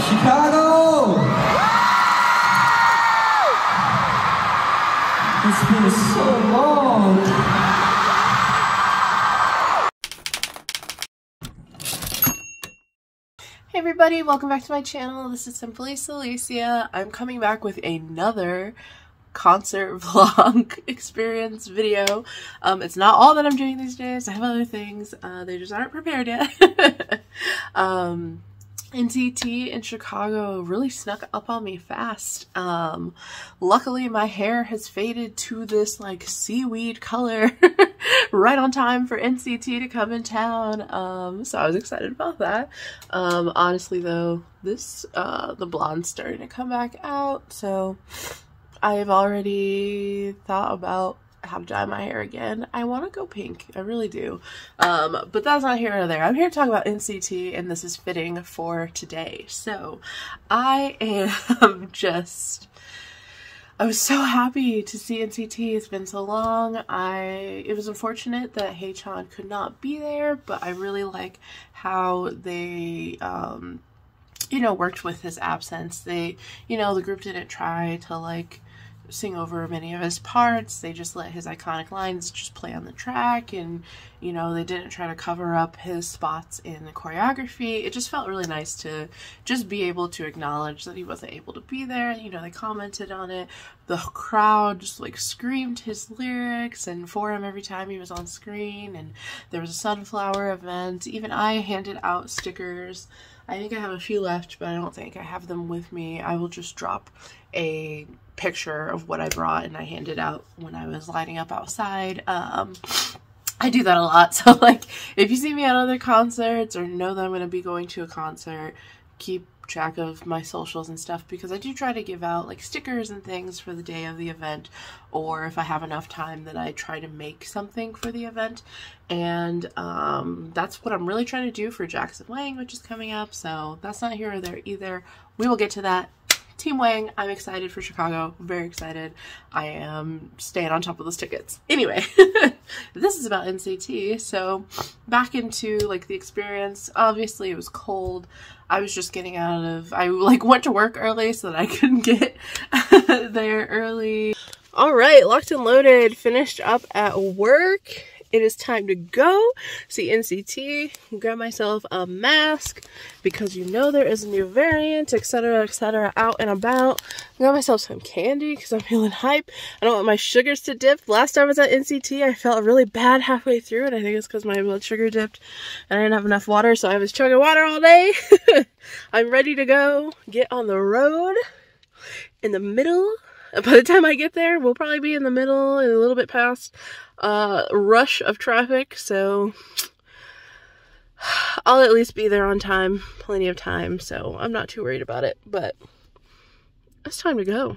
Chicago! It's been so long. Hey everybody, welcome back to my channel. This is Simply Selicia. I'm coming back with another concert vlog experience video. Um, it's not all that I'm doing these days. I have other things. Uh, they just aren't prepared yet. um, NCT in Chicago really snuck up on me fast. Um, luckily, my hair has faded to this like seaweed color right on time for NCT to come in town. Um, so I was excited about that. Um, honestly, though, this uh, the blonde's starting to come back out, so I've already thought about how to dye my hair again. I want to go pink. I really do. Um, but that's not here or there. I'm here to talk about NCT and this is fitting for today. So I am just... I was so happy to see NCT. It's been so long. I it was unfortunate that Haechan could not be there, but I really like how they um you know worked with his absence. They you know the group didn't try to like sing over many of his parts. They just let his iconic lines just play on the track and you know, they didn't try to cover up his spots in the choreography. It just felt really nice to just be able to acknowledge that he wasn't able to be there. You know, they commented on it. The crowd just like screamed his lyrics and for him every time he was on screen and there was a sunflower event. Even I handed out stickers. I think I have a few left, but I don't think I have them with me. I will just drop a picture of what I brought and I handed out when I was lining up outside. Um, I do that a lot. So like if you see me at other concerts or know that I'm going to be going to a concert, keep track of my socials and stuff because I do try to give out like stickers and things for the day of the event or if I have enough time that I try to make something for the event and um, that's what I'm really trying to do for Jackson Wang which is coming up so that's not here or there either. We will get to that Team Wang, I'm excited for Chicago. Very excited. I am staying on top of those tickets. Anyway, this is about NCT. So back into like the experience. Obviously it was cold. I was just getting out of, I like went to work early so that I couldn't get there early. All right, locked and loaded, finished up at work it is time to go see NCT, grab myself a mask because you know there is a new variant, etc., etc., out and about. Got myself some candy because I'm feeling hype. I don't want my sugars to dip. Last time I was at NCT, I felt really bad halfway through, and I think it's because my blood sugar dipped and I didn't have enough water, so I was chugging water all day. I'm ready to go, get on the road in the middle by the time I get there, we'll probably be in the middle and a little bit past uh, rush of traffic, so I'll at least be there on time, plenty of time, so I'm not too worried about it, but it's time to go.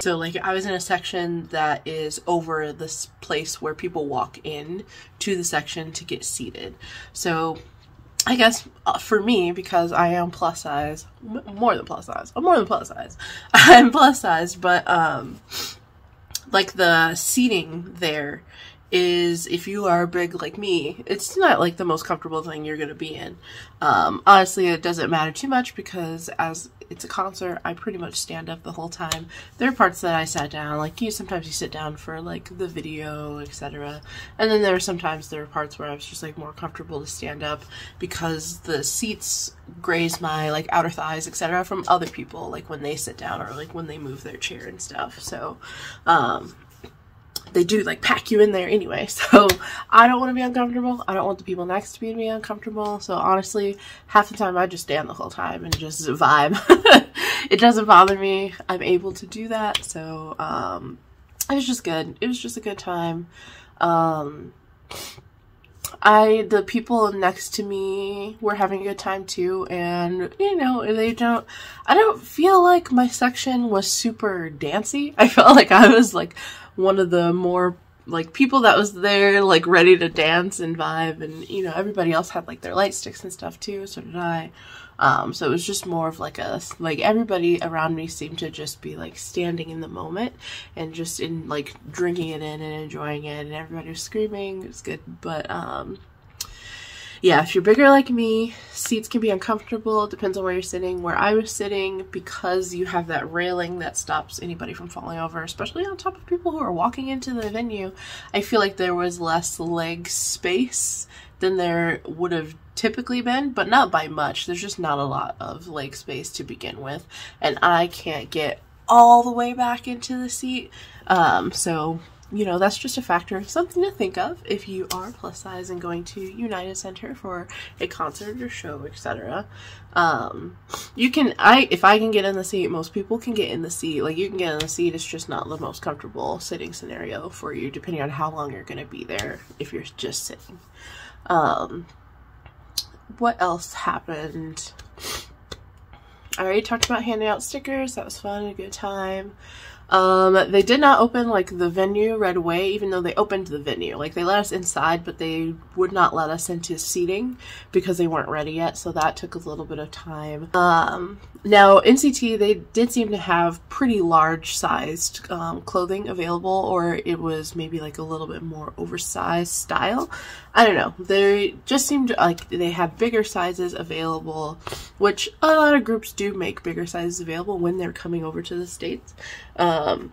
So like I was in a section that is over this place where people walk in to the section to get seated. So I guess uh, for me, because I am plus size, more than plus size, I'm more than plus size. I'm plus size, but um, like the seating there is if you are big like me, it's not like the most comfortable thing you're gonna be in. Um, honestly, it doesn't matter too much because as it's a concert, I pretty much stand up the whole time. There are parts that I sat down, like you sometimes you sit down for like the video, etc. And then there are sometimes there are parts where I was just like more comfortable to stand up because the seats graze my like outer thighs, etc. from other people, like when they sit down or like when they move their chair and stuff. So, um, they do like pack you in there anyway. So I don't want to be uncomfortable. I don't want the people next to me to be uncomfortable. So honestly, half the time I just stand the whole time and just vibe. it doesn't bother me. I'm able to do that. So um, it was just good. It was just a good time. Um, I the people next to me were having a good time too and you know they don't I don't feel like my section was super dancey. I felt like I was like one of the more like people that was there like ready to dance and vibe and you know everybody else had like their light sticks and stuff too so did I um, so it was just more of like a like everybody around me seemed to just be like standing in the moment and just in like drinking it in and enjoying it and everybody was screaming it was good but um yeah, if you're bigger like me, seats can be uncomfortable. It depends on where you're sitting. Where I was sitting, because you have that railing that stops anybody from falling over, especially on top of people who are walking into the venue, I feel like there was less leg space than there would have typically been, but not by much. There's just not a lot of leg space to begin with, and I can't get all the way back into the seat. Um, so you know, that's just a factor, something to think of if you are plus size and going to United Center for a concert or show, etc. Um, you can, I, if I can get in the seat, most people can get in the seat. Like, you can get in the seat, it's just not the most comfortable sitting scenario for you, depending on how long you're going to be there if you're just sitting. Um, what else happened? I already talked about handing out stickers. That was fun, a good time. Um, they did not open like the venue right away, even though they opened the venue. Like they let us inside, but they would not let us into seating because they weren't ready yet. So that took a little bit of time. Um, now NCT, they did seem to have pretty large sized um, clothing available, or it was maybe like a little bit more oversized style. I don't know. They just seemed like they had bigger sizes available, which a lot of groups do make bigger sizes available when they're coming over to the States. Um,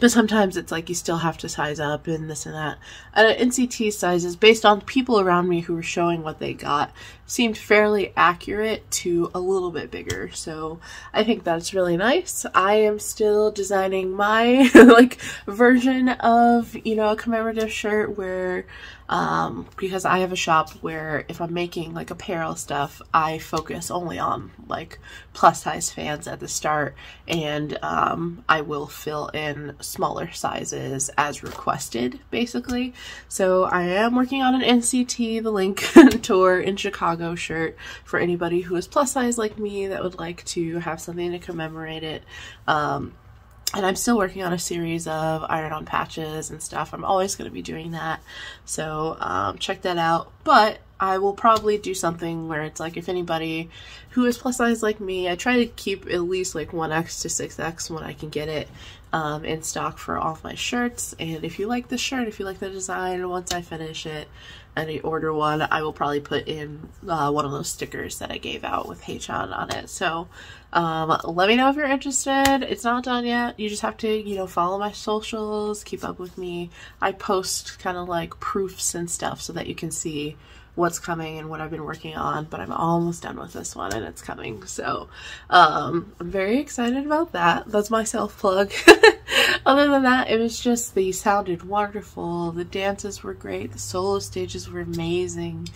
but sometimes it's like you still have to size up and this and that. Uh, NCT sizes, based on people around me who were showing what they got, seemed fairly accurate to a little bit bigger. So I think that's really nice. I am still designing my like version of, you know, a commemorative shirt where um, because I have a shop where if I'm making like apparel stuff, I focus only on like plus size fans at the start and um, I will fill in smaller sizes as requested basically. So I am working on an NCT, the Link tour in Chicago shirt for anybody who is plus size like me that would like to have something to commemorate it. Um, and I'm still working on a series of iron-on patches and stuff. I'm always going to be doing that, so um, check that out. But I will probably do something where it's like if anybody who is plus size like me, I try to keep at least like 1x to 6x when I can get it um, in stock for all my shirts. And if you like the shirt, if you like the design, once I finish it and I order one, I will probably put in uh, one of those stickers that I gave out with Haechan on it. So um, let me know if you're interested. It's not done yet. You just have to, you know, follow my socials, keep up with me. I post kind of like proofs and stuff so that you can see what's coming and what I've been working on, but I'm almost done with this one and it's coming. So um, I'm very excited about that. That's my self plug. Other than that, it was just, they sounded wonderful. The dances were great. The solo stages were amazing.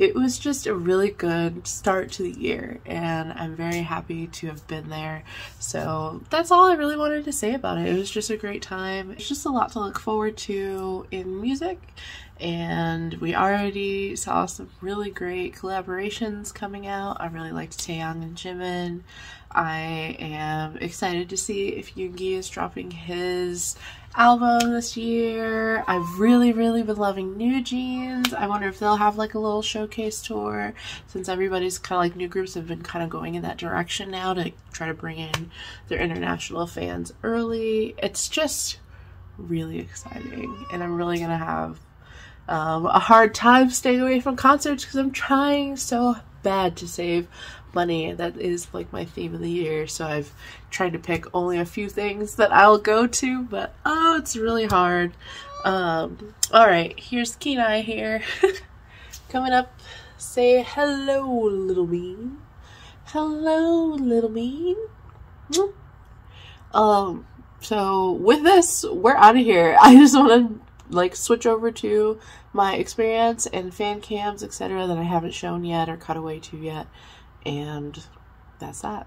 It was just a really good start to the year and I'm very happy to have been there. So that's all I really wanted to say about it. It was just a great time. It's just a lot to look forward to in music and we already saw some really great collaborations coming out. I really liked Taeyang and Jimin. I am excited to see if Yoongi is dropping his album this year. I've really, really been loving New Jeans. I wonder if they'll have like a little showcase tour since everybody's kind of like new groups have been kind of going in that direction now to try to bring in their international fans early. It's just really exciting and I'm really gonna have um, a hard time staying away from concerts because I'm trying so bad to save money. That is like my theme of the year. So I've tried to pick only a few things that I'll go to, but oh, it's really hard. Um, all right, here's Kenai here. Coming up, say hello, little bean. Hello, little bean. Um, so with this, we're out of here. I just want to like switch over to my experience and fan cams, etc. that I haven't shown yet or cut away to yet. And that's that.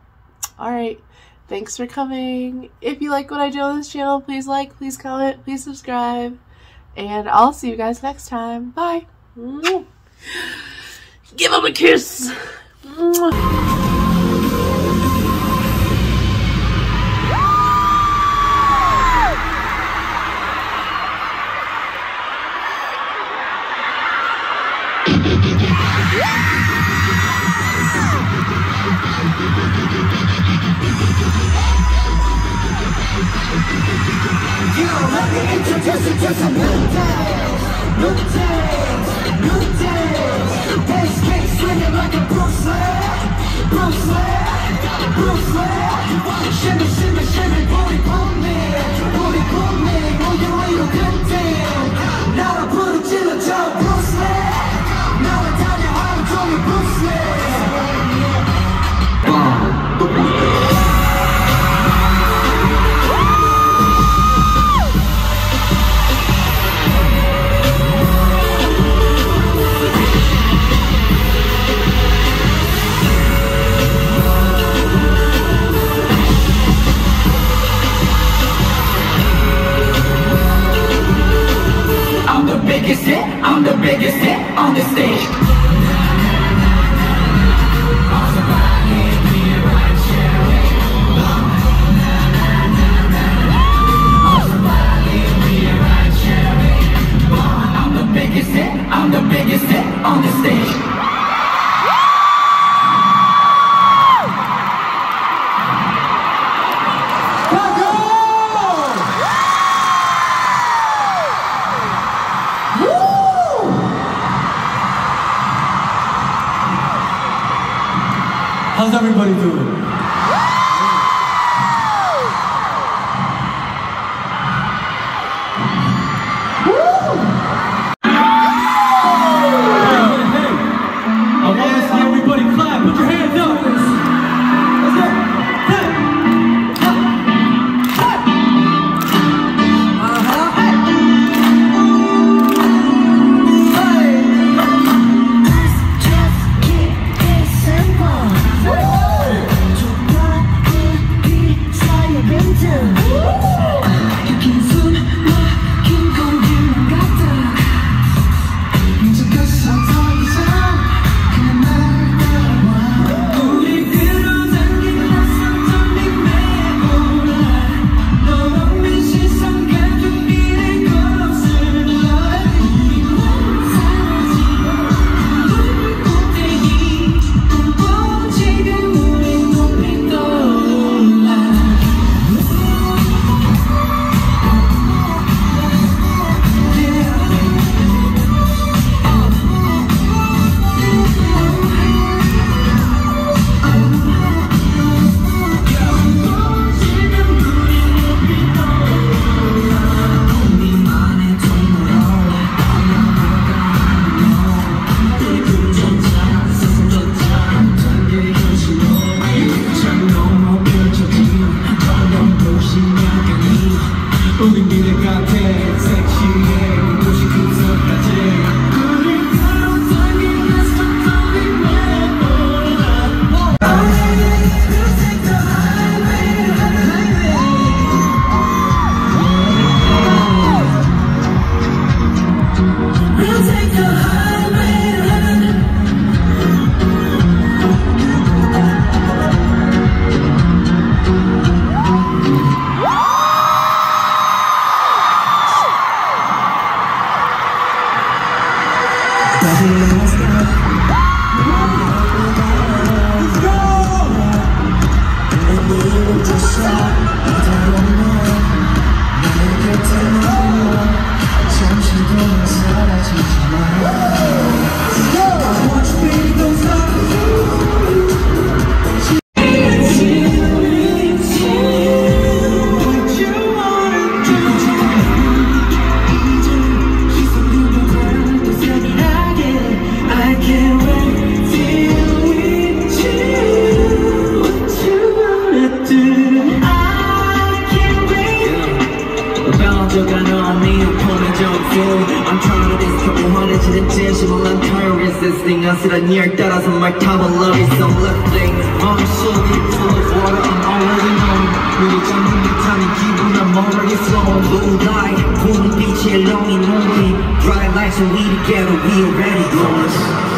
Alright, thanks for coming. If you like what I do on this channel, please like, please comment, please subscribe. And I'll see you guys next time. Bye. Give him a kiss. 잠시도 사라지지 마 upon a jump I'm trying to discover 환해지는 진심을 I'm tired of resisting 아슬한 일 따라서 말 타고 love is so lifting 마음속이 full of water I'm already known 우리 잠든 듯한 이 기분 I'm already flown blue light 푸른 빛의 long lonely bright lights and we together we already glowing